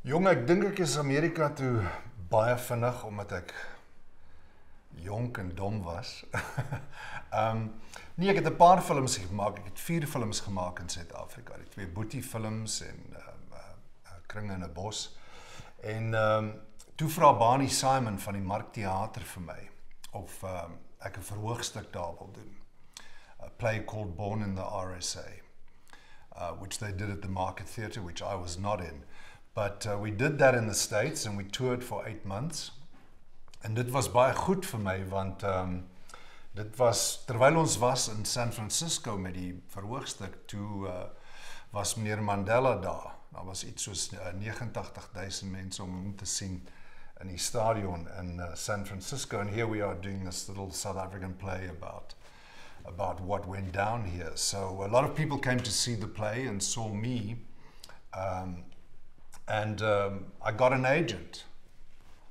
Jong, ek dink ek is Amerika toe baie vinnig omdat ek jonk en dom was. Ehm um, nee, ek het 'n paar films gemaak. Ek het 4 films gemaak in Suid-Afrika. Die twee Boetie films en ehm uh, uh, Kringe in 'n bos. En ehm um, toe vra Bani Simon van die Markteater vir my of ehm um, ek 'n verhoogstuk daar wil doen. A play called Born in the RSA. Uh, which they did at the Market Theatre, which I was not in. But uh, we did that in the States and we toured for eight months. En dit was baie goed vir my want ehm um, dit was terwyl ons was in San Francisco met die verhoogstuk toe uh, was meneer Mandela daar. Daar was iets soos uh, 89000 mense om hom te sien in die stadion in uh, San Francisco and here we are doing this little South African play about about what went down here. So a lot of people came to see the play and saw me um, and um, I got an agent.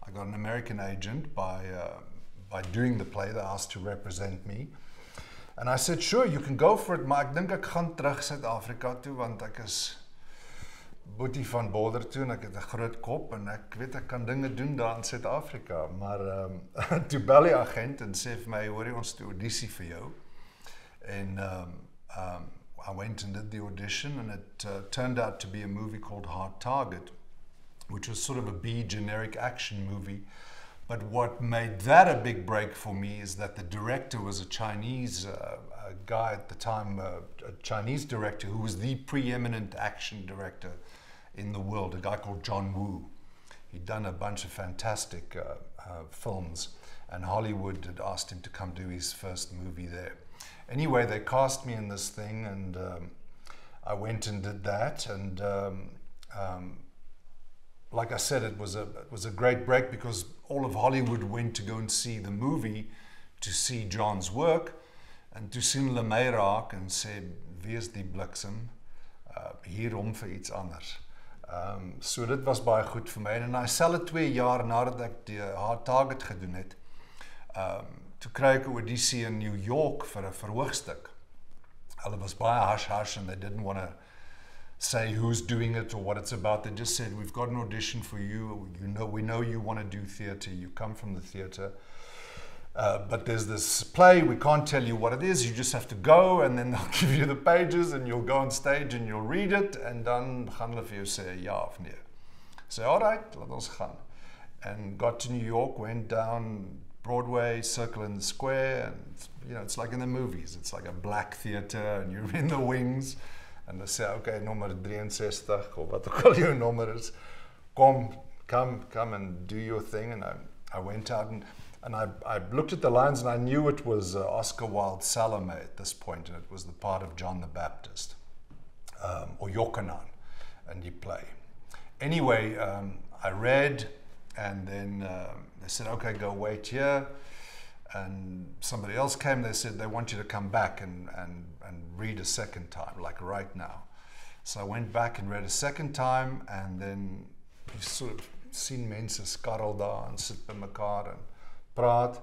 I got an American agent by, uh, by doing the play. They asked to represent me. And I said, sure, you can go for it, maar ek dink ek gaan terug Suid-Afrika toe want ek is boetie van Border toe en ek het 'n groot kop en ek weet ek kan dinge doen daar in Suid-Afrika. Maar ehm um, toe bel die agent en sê vir my, hoor jy ons toe audisie vir jou. En ehm um, um, I went and did the audition and it uh, turned out to be a movie called Hard Target which was sort of a B generic action movie. But what made that a big break for me is that the director was a Chinese uh, a guy at the time, uh, a Chinese director who was the preeminent action director in the world, a guy called John Woo. He'd done a bunch of fantastic uh, uh films, and Hollywood had asked him to come do his first movie there. Anyway, they cast me in this thing, and um, I went and did that, and um, um, like I said, it was a it was a great break because all of Hollywood went to go and see the movie to see John's work and to sien hulle my raak en sê wees die bliksem uh hierom vir iets anders. Ehm um, so dit was baie goed vir my en in daai selfe 2 jaar nadat ek die Hard Target gedoen het, ehm um, toe kry ek 'n audisie in New York vir 'n verhoogstuk. Hulle was baie harsh harsh and they didn't want to say who's doing it or what it's about. They just said, "We've got an audition for you. You know, we know you want to do theatre. You come from the theatre, Uh, but there's this play, we can't tell you what it is, you just have to go and then they'll give you the pages and you'll go on stage and you'll read it and dan gaan hulle vir jou sê of nee. Say, all right, laat ons gaan. And got to New York, went down Broadway, Circle in the Square, and you know, it's like in the movies. It's like a black theater and you're in the wings. en dan sê okay nommer 63 of wat ook al jou nommer is kom come come and do your thing and I I went out and and I I looked at the lines and I knew it was uh, Oscar Wilde Salome at this point and it was the part of John the Baptist um, or Yochanan and he play anyway um, I read and then uh, they said okay go wait here. And somebody else came they said they want you to come back and, and, and read a second time like right now. So i went back and read a second time and then you sort of seen mense skarrel daar en sit by mekaar en praat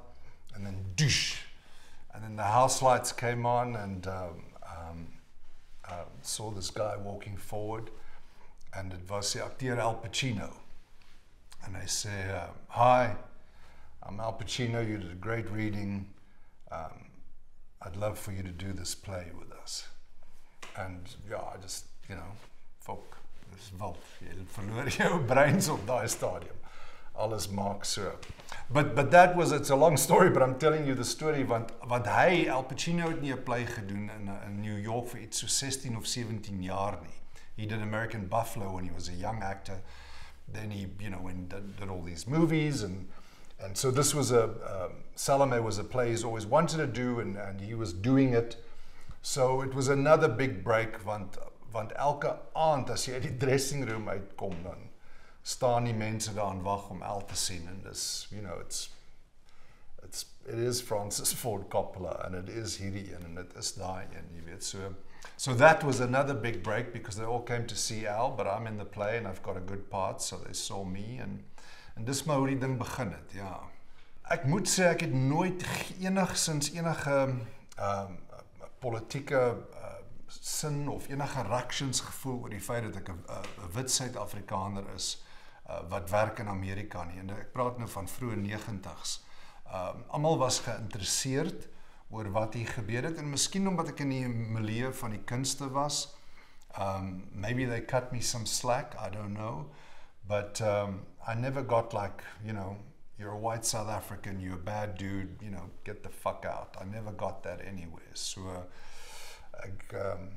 and then douche. And then the house lights came on and um, um, uh, saw this guy walking forward and it was the acteur Al Pacino and they say uh, hi I'm Al Pacino. You did a great reading. Um, I'd love for you to do this play with us. And yeah, I just, you know, folk, dis. Jy verloor jou breins op daai stadium. Alles maak so. But but that was it's a long story, but I'm telling you the story want want hy Al Pacino het nie 'n play gedoen in in New York vir iets so 16 of 17 jaar nie. He did American Buffalo when he was a young actor. Then he, you know, did, did all these movies and and so this was a um, Salome was a play he's always wanted to do, and, and he was doing it. So it was another big break want want elke aand as jy uit die dressing room uitkom dan staan die mense daar en wag om El te sien en dis you know it's it's it is Francis Ford Coppola and it is hierdie een en dit is daai een jy weet so so that was another big break because they all came to see Al but I'm in the play and I've got a good part so they saw me and En dis maar hoe die ding begin het, ja. Ek moet sê ek het nooit enigsins enige ehm um, politieke uh, sin of enige reactions gevoel oor die feit dat ek 'n wit Suid-Afrikaner is uh, wat werk in Amerika nie. En ek praat nou van vroeë 90s. Um almal was geïnteresseerd oor wat hier gebeur het en miskien omdat ek in die milieu van die kunste was. Um maybe they cut me some slack, I don't know. But um I never got like, you know, you're a white South African, you're a bad dude, you know, get the fuck out. I never got that anywhere. So ek um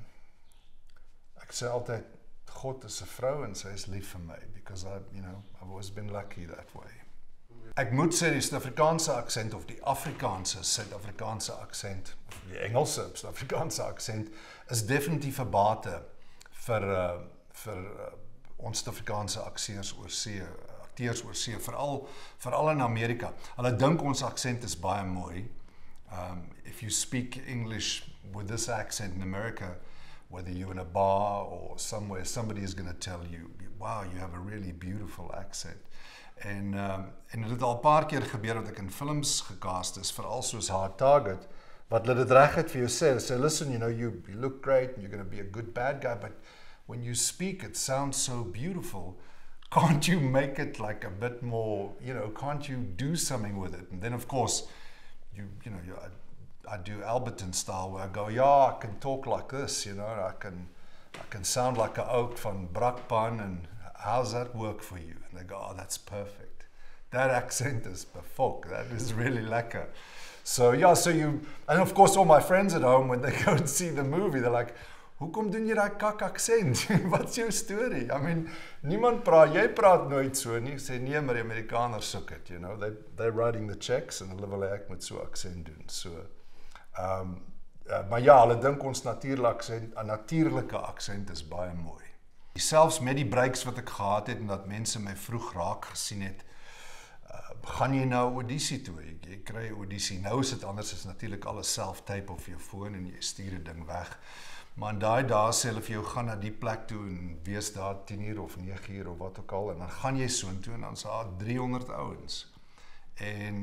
ek sê altyd God is 'n vrou en sy is lief vir my because I, you know, I've always been lucky that way. Ek moet sê die Suid-Afrikaanse aksent of die Afrikaanse Suid-Afrikaanse aksent of die Engelse Suid-Afrikaanse aksent is definitief 'n bate vir uh vir uh, ons Suid-Afrikaanse akteurs oor see, akteurs oor see, veral veral in Amerika. Hulle dink ons aksent is baie mooi. Um if you speak English with this accent in America, whether you're in a bar or somewhere, somebody is going to tell you, wow, you have a really beautiful accent. En um en dit het al 'n paar keer gebeur dat ek in films gecast is, veral soos Hard Target, wat hulle dit reg het vir jou sê, sê listen, you know, you, you look great and you're going to be a good bad guy, but when you speak it sounds so beautiful. Can't you make it like a bit more, you know, can't you do something with it? And then of course, you you know, you, I, I do Alberton style where I go, yeah, I can talk like this, you know, I can I can sound like a oak van Brakpan and how's that work for you? And they go, oh, that's perfect. That accent is perfect. That is really lekker. So yeah, so you, and of course all my friends at home, when they go and see the movie, they're like, hoekom doen jy daai kak aksent? What's your story? I mean, niemand praat, jy praat nooit so nie. Sê nee, maar die Amerikaners soek dit, you know. They they're writing the checks en hulle wil ek met so aksent doen. So ehm um, uh, maar ja, hulle dink ons natuurlike aksent, 'n natuurlike aksent is baie mooi selfs met die breaks wat ek gehad het en dat mense my vroeg raak gesien het, uh, gaan jy nou audisie toe. Jy, jy kry audisie. Nou is dit anders is natuurlik alles self-tape op jou foon en jy stuur die ding weg. Maar in daai dae sê hulle vir jou gaan na die plek toe en wees daar 10:00 of 9:00 of wat ook al en dan gaan jy soontoe en dan is daar 300 ouens. En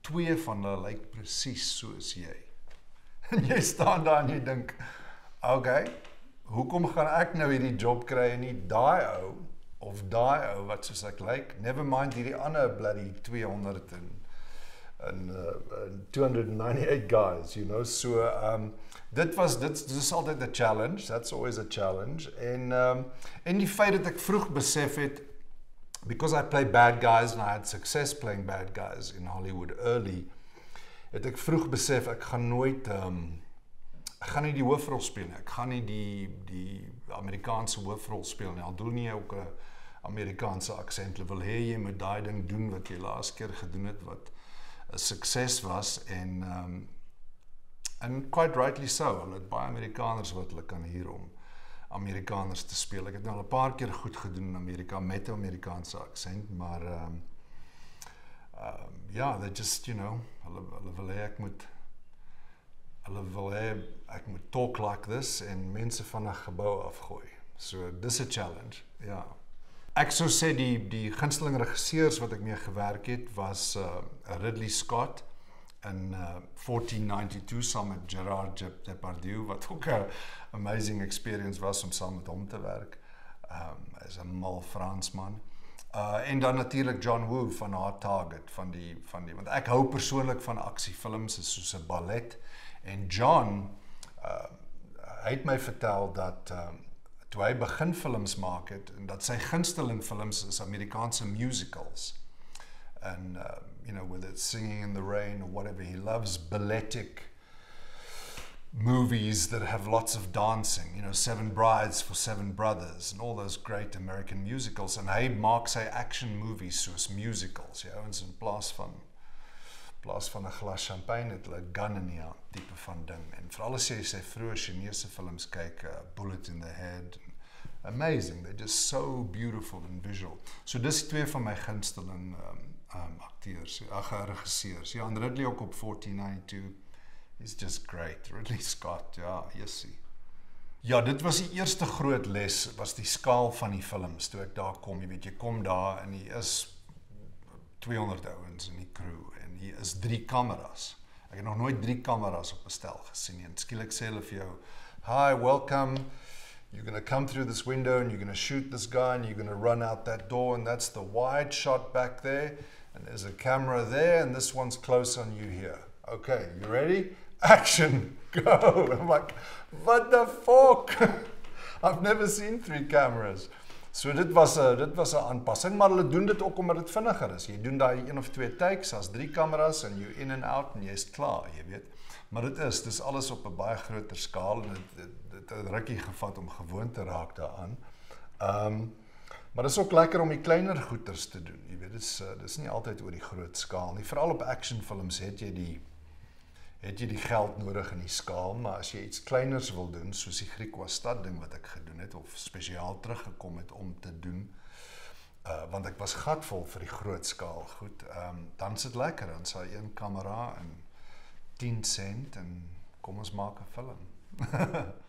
twee van hulle lyk presies soos jy. En jy staan daar en jy dink, "Oké, okay, hoekom gaan ek nou hierdie job kry en nie daai ou of daai ou wat soos ek lyk like, never mind hierdie ander bloody 200 en en uh, 298 guys you know? So um dit was dit dis altyd 'n challenge that's always a challenge. En um en die feit dat ek vroeg besef het because I play bad guys and I had success playing bad guys in Hollywood early het ek vroeg besef ek gaan nooit um ek gaan nie die hoofrol speel nie. Ek gaan nie die die Amerikaanse hoofrol speel nie. Al doen nie ook 'n Amerikaanse aksent. Hulle wil hê jy moet daai ding doen wat jy laas keer gedoen het wat 'n sukses was en ehm um, and quite rightly so. Hulle het baie Amerikaners wat hulle kan hier om Amerikaners te speel. Ek het nou al 'n paar keer goed gedoen in Amerika met 'n Amerikaanse aksent, maar ehm um, ehm um, ja, yeah, they just, you know, hulle hulle wil hê ek moet hulle wil hê ek moet talk like this en mense van 'n gebou afgooi. So dis 'n challenge. Ja. Ek sou sê die die gunsteling regisseurs wat ek mee gewerk het was uh Ridley Scott in uh 1492 saam met Gerard Depardieu wat ook 'n amazing experience was om saam met hom te werk. Um as 'n mal Fransman. Uh en dan natuurlik John Woo van Hard Target van die van die want ek hou persoonlik van aksiefilms soos 'n ballet. En John uh hy het my vertel dat um toe hy begin films maak het en dat sy gunsteling films is Amerikaanse musicals. And uh you know whether it's Singing in the Rain or whatever he loves balletic movies that have lots of dancing, you know, Seven Brides for Seven Brothers and all those great American musicals and hy maak sy action movies soos musicals, ja, ons in plaas van plaas van 'n glas champagne het hulle gun in die hand tipe van ding. En veral as jy sy vroeë Chinese films kyk uh, Bullet in the Head amazing. They're just so beautiful and visual. So dis twee van my gunsteling um, um akteurs ag regisseurs. Ja en Ridley ook op 1492 is just great. Ridley Scott ja yes see Ja, dit was die eerste groot les was die skaal van die films toe ek daar kom, jy weet jy kom daar en jy is 200 ouens in die crew hier is drie kameras. Ek het nog nooit drie kameras op 'n stel gesien nie. Skielik sê hulle vir jou, "Hi, welcome. you're going to come through this window and you're going to shoot this guy and you're going to run out that door and that's the wide shot back there and there's a camera there and this one's close on you here. Okay, you ready? Action. Go. I'm like, what the fuck? I've never seen three cameras. So dit was 'n dit was 'n aanpassing, maar hulle doen dit ook omdat dit vinniger is. Jy doen daai een of twee takes as drie kameras en jy in en out en jy's klaar, jy weet. Maar dit is, dis alles op 'n baie groter skaal en dit dit het 'n rukkie gevat om gewoon te raak daaraan. Ehm um, maar dit is ook lekker om die kleiner goeters te doen. Jy weet, dis dis nie altyd oor die groot skaal nie. Veral op actionfilms het jy die het jy die geld nodig in die skaal, maar as jy iets kleiners wil doen, soos die Griekwa stad ding wat ek gedoen het of spesiaal teruggekom het om te doen, uh want ek was gatvol vir die groot skaal goed. Ehm um, dan sit lekker dan sy een kamera en 10 sent en kom ons maak 'n film.